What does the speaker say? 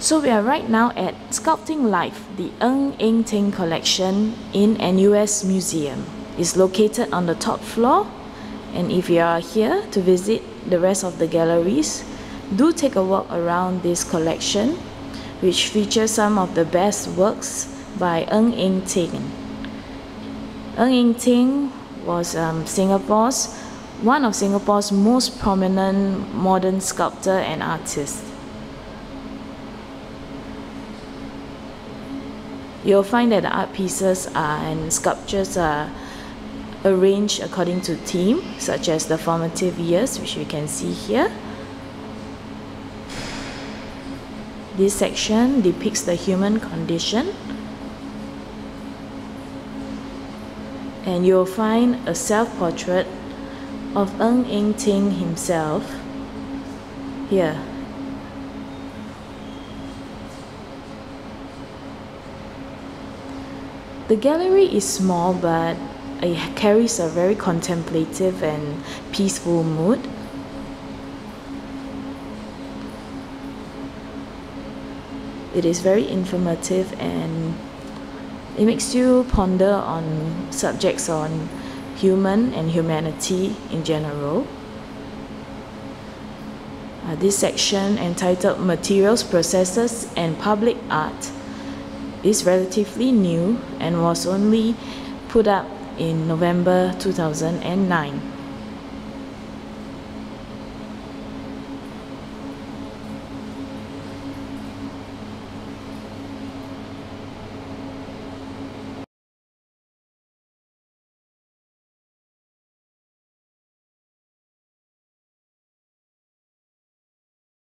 So we are right now at Sculpting Life, the Ng Eng Teng collection in NUS Museum. It's located on the top floor and if you are here to visit the rest of the galleries, do take a walk around this collection which features some of the best works by Ng Eng Teng. Ng Eng Teng was um, Singapore's one of Singapore's most prominent modern sculptor and artist. You'll find that the art pieces are, and sculptures are arranged according to theme, such as the formative years, which we can see here. This section depicts the human condition. And you'll find a self-portrait of Ng Eng Teng himself here. The gallery is small but it carries a very contemplative and peaceful mood. It is very informative and it makes you ponder on subjects on human and humanity in general. Uh, this section entitled Materials, Processes and Public Art is relatively new and was only put up in November 2009.